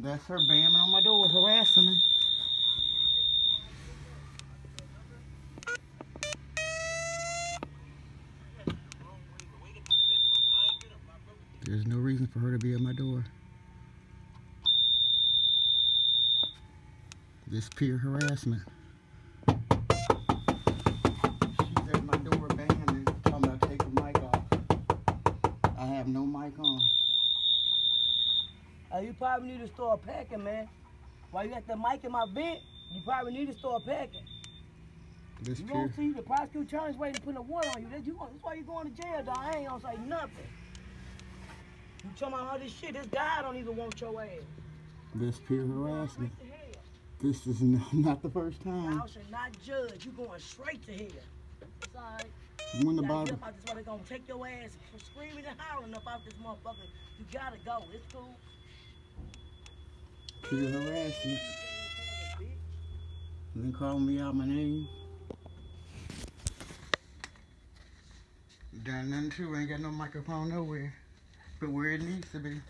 That's her bamming on my door, harassing me. There's no reason for her to be at my door. This peer harassment. She's at my door banging and talking about take the mic off. I have no mic on. Uh, you probably need to start packing, man. While you got the mic in my vent, you probably need to start packing. This You won't see the prosecutor Charles waiting to put a warrant on you. That's, you. that's why you're going to jail, dog. I ain't gonna say nothing. You talking about all this shit, this guy don't even want your ass. This peer harassment. This is not the first time. Thou should not judge. You going straight to hell. It's all right. When the Bible, get up out this way, they gonna take your ass for screaming and howling about this motherfucker. You gotta go. It's cool. Peer harassment, and then calling me out my name. Done nothing too. Ain't got no microphone nowhere, but where it needs to be.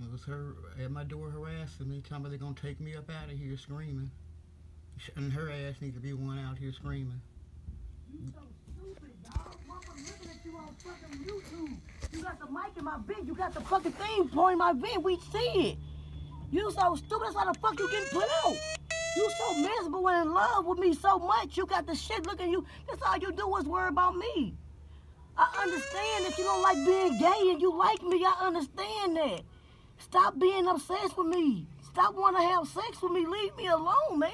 It was her at my door harassing me, telling me they're gonna take me up out of here screaming. And her ass needs to be one out here screaming. You so stupid, dog. Mama looking at you on fucking YouTube. You got the my vent. You got the fucking thing pointing my vent. We see it. You so stupid. That's why the fuck you getting put out. You so miserable and in love with me so much. You got the shit looking at you. That's all you do is worry about me. I understand that you don't like being gay and you like me. I understand that. Stop being obsessed with me. Stop wanting to have sex with me. Leave me alone, man.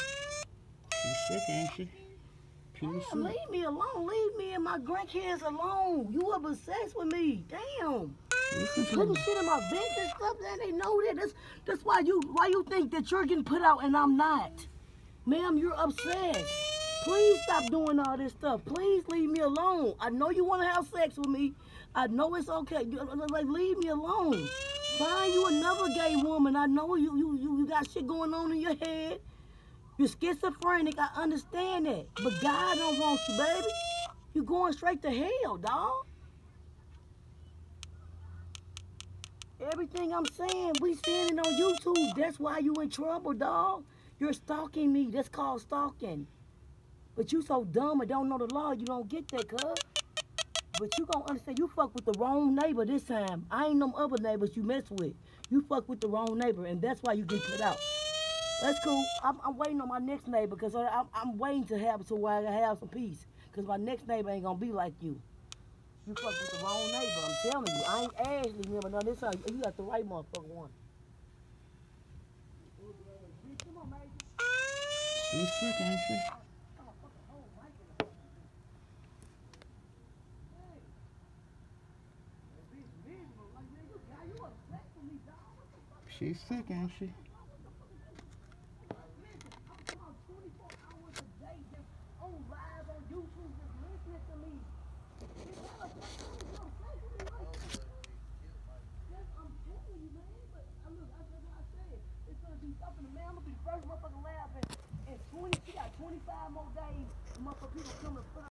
She's sick, ain't she? She's Damn, leave me alone. Leave me and my grandkids alone. You were obsessed with me. Damn. Putting shit in my vent and stuff, man. They know that. That's that's why you why you think that you're getting put out and I'm not. Ma'am, you're obsessed. Please stop doing all this stuff. Please leave me alone. I know you want to have sex with me. I know it's okay. You- uh, Like leave me alone. Find you another gay woman. I know you you you, you got shit going on in your head. You're schizophrenic. I understand that. But God don't want you, baby. You're going straight to hell, dog. Everything I'm saying, we it on YouTube. That's why you in trouble, dog. You're stalking me. That's called stalking. But you so dumb and don't know the law, you don't get that, cuz. But you gonna understand, you fuck with the wrong neighbor this time. I ain't them other neighbors you mess with. You fuck with the wrong neighbor, and that's why you get put out. That's cool. I'm, I'm waiting on my next neighbor because I'm, I'm waiting to have to I can have some peace. Because my next neighbor ain't gonna be like you. You fuck with the wrong neighbor. I'm telling you. I ain't Ashley, remember? No, this how you got the right motherfucker one. She's sick, ain't she? She's sick, ain't she? I'm gonna be first motherfucker laughing in 20, she got 25 more days. Motherfucker people coming